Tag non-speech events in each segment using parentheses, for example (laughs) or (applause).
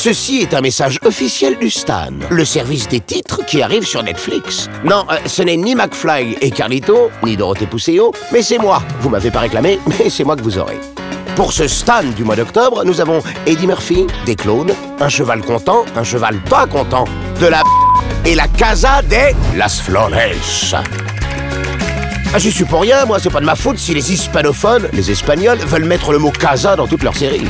Ceci est un message officiel du Stan, le service des titres qui arrive sur Netflix. Non, euh, ce n'est ni McFly et Carlito, ni Dorothée Pousseau, mais c'est moi. Vous m'avez pas réclamé, (laughs) mais c'est moi que vous aurez. Pour ce Stan du mois d'octobre, nous avons Eddie Murphy, des clones, un cheval content, un cheval pas content, de la et la Casa des Las Flores. Ah, j'y suis pour rien, moi, c'est pas de ma faute si les hispanophones, les espagnols, veulent mettre le mot casa dans toutes leurs séries.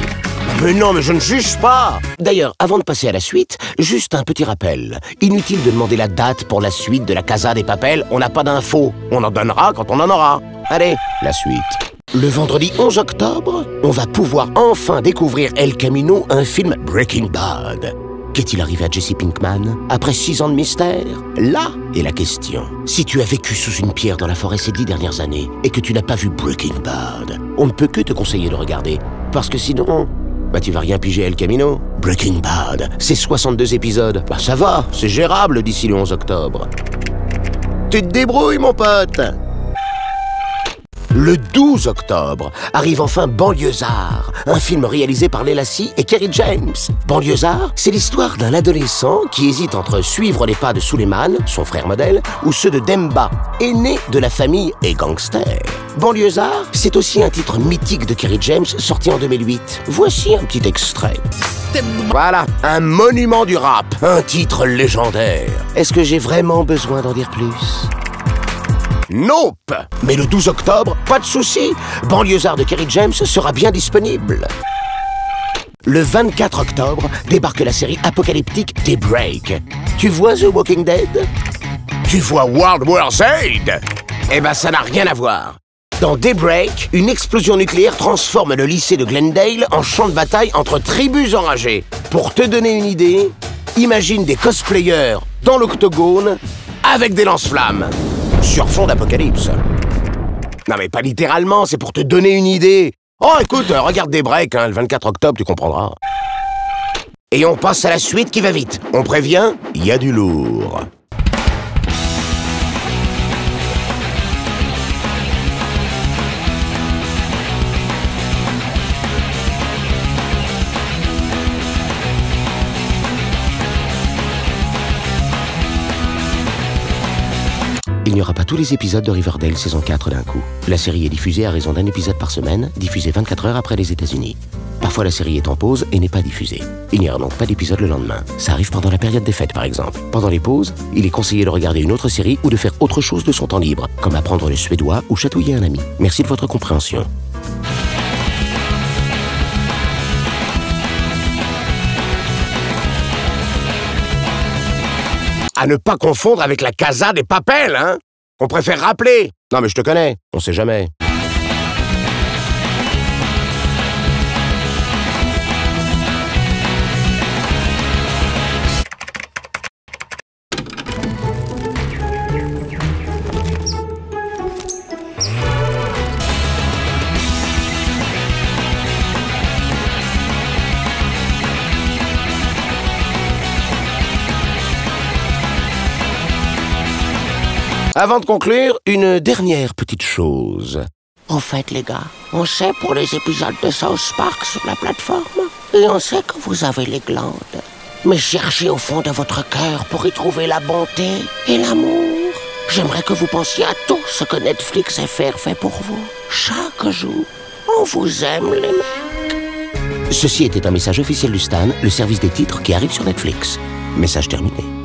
Mais non, mais je ne juge pas D'ailleurs, avant de passer à la suite, juste un petit rappel. Inutile de demander la date pour la suite de la Casa des Papels, on n'a pas d'infos. On en donnera quand on en aura. Allez, la suite. Le vendredi 11 octobre, on va pouvoir enfin découvrir El Camino, un film Breaking Bad. Qu'est-il arrivé à Jesse Pinkman? Après six ans de mystère Là est la question. Si tu as vécu sous une pierre dans la forêt ces dix dernières années et que tu n'as pas vu Breaking Bad, on ne peut que te conseiller de regarder. Parce que sinon, bah tu vas rien piger El Camino. Breaking Bad, c'est 62 épisodes. Bah ça va, c'est gérable d'ici le 11 octobre. Tu te débrouilles mon pote le 12 octobre arrive enfin Banlieusard, un film réalisé par Lelassie et Kerry James. Banlieusard, c'est l'histoire d'un adolescent qui hésite entre suivre les pas de Suleiman, son frère modèle, ou ceux de Demba, aîné de la famille et gangster. Banlieusard, c'est aussi un titre mythique de Kerry James sorti en 2008. Voici un petit extrait. Voilà, un monument du rap, un titre légendaire. Est-ce que j'ai vraiment besoin d'en dire plus? Nope Mais le 12 octobre, pas de souci, Banlieusard de Kerry James sera bien disponible. Le 24 octobre débarque la série apocalyptique Daybreak. Tu vois The Walking Dead? Tu vois World War Z? Eh ben ça n'a rien à voir. Dans Daybreak, une explosion nucléaire transforme le lycée de Glendale en champ de bataille entre tribus enragées. Pour te donner une idée, imagine des cosplayers dans l'octogone avec des lance-flammes sur fond d'apocalypse. Non mais pas littéralement, c'est pour te donner une idée. Oh écoute, euh, regarde des breaks, hein, le 24 octobre, tu comprendras. Et on passe à la suite qui va vite. On prévient, il y a du lourd. Il n'y aura pas tous les épisodes de Riverdale saison 4 d'un coup. La série est diffusée à raison d'un épisode par semaine, diffusé 24 heures après les États-Unis. Parfois la série est en pause et n'est pas diffusée. Il n'y aura donc pas d'épisode le lendemain. Ça arrive pendant la période des fêtes par exemple. Pendant les pauses, il est conseillé de regarder une autre série ou de faire autre chose de son temps libre, comme apprendre le suédois ou chatouiller un ami. Merci de votre compréhension. À ne pas confondre avec la casa des papels, hein On préfère rappeler. Non mais je te connais, on sait jamais. Avant de conclure, une dernière petite chose. En fait, les gars, on sait pour les épisodes de South Park sur la plateforme, et on sait que vous avez les glandes. Mais cherchez au fond de votre cœur pour y trouver la bonté et l'amour. J'aimerais que vous pensiez à tout ce que Netflix FR fait pour vous. Chaque jour, on vous aime, les mecs. Ceci était un message officiel du Stan, le service des titres qui arrive sur Netflix. Message terminé.